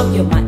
up your mind.